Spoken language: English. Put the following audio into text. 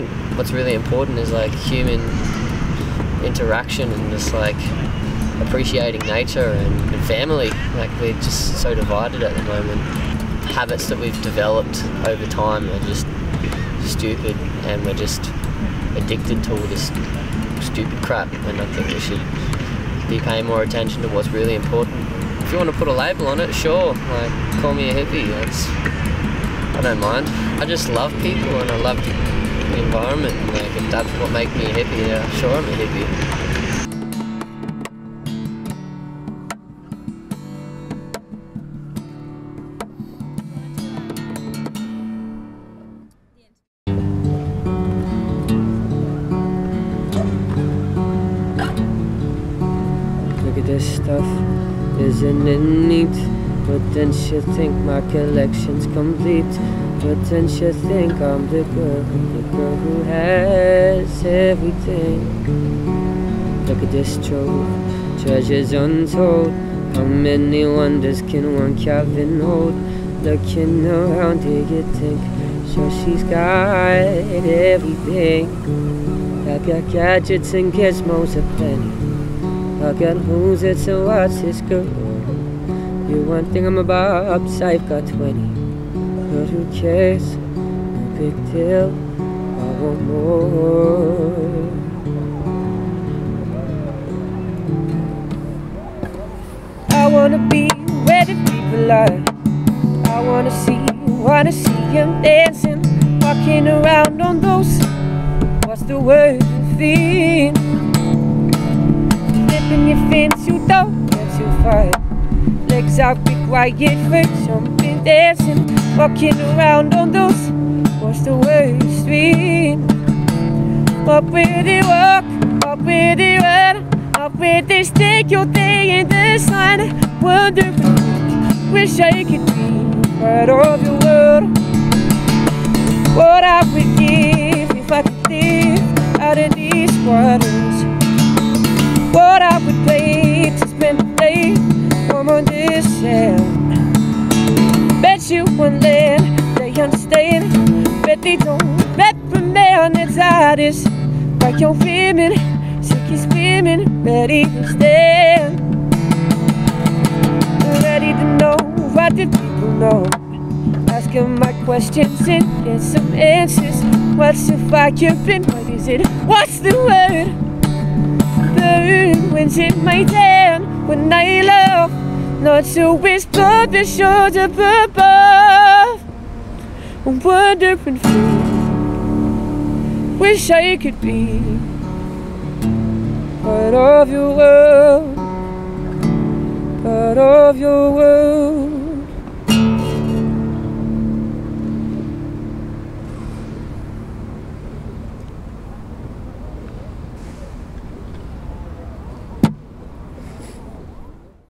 think what's really important is like human interaction and just like appreciating nature and, family. Like we're just so divided at the moment. Habits that we've developed over time are just stupid, and we're just addicted to all this stupid crap. And I think we should be paying more attention to what's really important. If you want to put a label on it, sure. Like call me a hippie. That's I don't mind. I just love people and I love environment. Like if that's what makes me hippie, yeah, sure I'm at this stuff, isn't it neat? But then she'll think my collection's complete. Then she think I'm the girl, the girl who has everything. Look at this trove, treasures untold. How many wonders can one cabin hold? Looking around, do you think? So she's got everything. I got gadgets and gizmos aplenty. I got who's it, so what's this girl? You one thing I'm about, I've got 20. But who cares? No big deal. I want more. I wanna be where the people are. I wanna see, wanna see him dancing, walking around on those. What's the word? Feet. Flipping your fins, you don't get too far. Legs out, be quiet, first jumping, dancing, walking around on those. What's the word? Street. Up with it walk, up with it run, up with it stick your day in the sun. Wonder, wish I could be part of your world. What I would give if I could live out of these waters. Bet they don't its artists. Like your women, sick as women, ready to stand. Ready to know what the people know. Asking my questions and get some answers. What's the and what is it? What's the word? Burn when's it my tan when I love not to whisper the up above. I'm wondering free. Wish I could be part of your world, part of your world.